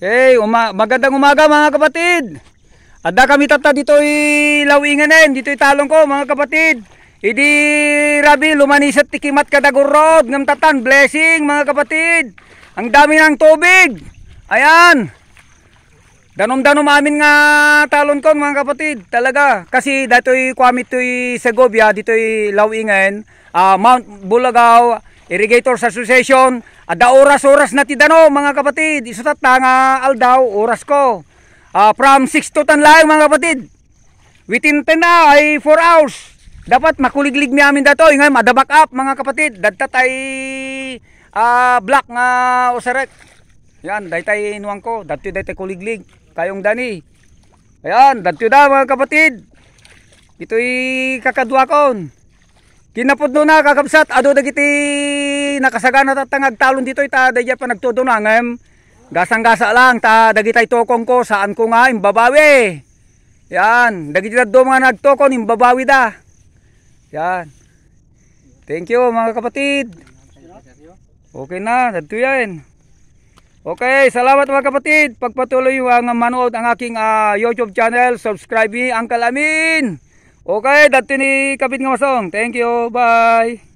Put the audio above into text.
Okay, uma magandang umaga mga kapatid. Ada kami tata dito lawinganen, dito talong ko mga kapatid. Idi rabi lumanisat tikimat kadagurod ngam tatan blessing mga kapatid. Ang dami ng tubig. Ayan. Danom-danom amin nga talon ko mga kapatid. Talaga kasi datoy kwami toy Segovia ditoy lawingan, uh, Mount Bulagaw Irrigators Association. Ada oras-oras na tidano mga kapatid. Isutat na nga aldaw oras ko. Uh, from 6 to 10 lang mga kapatid. Within 10 na ay 4 hours. Dapat makuliglig mi amin dato. Ngayon madabak up mga kapatid. Dadtat ay uh, black nga usarek. Yan, daytay inuang ko. Dati daytay kuliglig. Kayong dani. Ayan, dati da mga kapatid. Ito'y kakadwa kon. Kinapod na kakabsat. Ado dagiti nakasagana tatangag talon dito. Ita dayja pa nagtudo na ngayem. Gasang-gasa lang. Ta dagitay tokong ko. Saan ko nga imbabawi. Yan. Dagiti do mga nagtokon imbabawi da. Yan. Thank you mga kapatid. Okay na. Dito yan. Okay, salamat mga kapatid. Pagpatuloy ang manood ang aking uh, YouTube channel. Subscribe me, Uncle Amin. Okay, dati ni Kapit nga masong. Thank you. Bye.